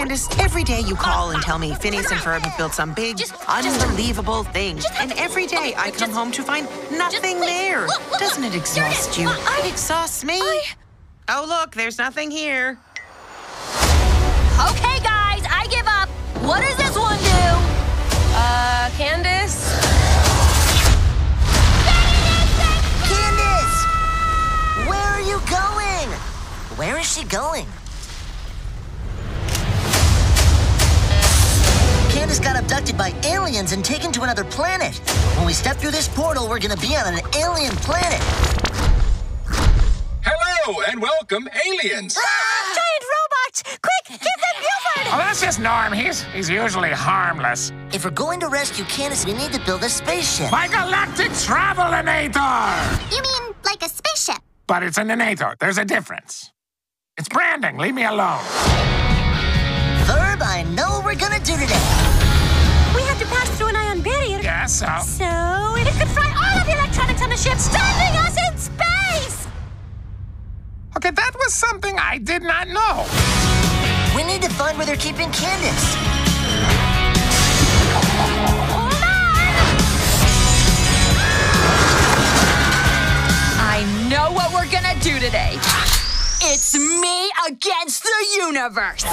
Candace, every day you call and tell me Phineas and Ferb have built some big, Just- just- unbelievable thing. just- And every day I come just- home to find nothing wait. there. Look, look, Doesn't it look. There it is. exhaust you? I- It exhausts me. Oh, look, there's nothing here. Okay, guys, I give up. What does this one do? Uh, Candace? Candace! Where are you going? Where is she going? Candace got abducted by aliens and taken to another planet. When we step through this portal, we're gonna be on an alien planet. Hello and welcome, aliens. Ah! Giant robots! Quick, give them Buford! Oh, that's just Norm. He's he's usually harmless. If we're going to rescue Candace, we need to build a spaceship. My galactic travelinator! You mean like a spaceship? But it's an inator. There's a difference. It's branding. Leave me alone. So. So it could fry all of the electronics on the ship, stranding us in space! Okay, that was something I did not know. We need to find where they're keeping Candace. Hold on! I know what we're gonna do today. It's me against the universe.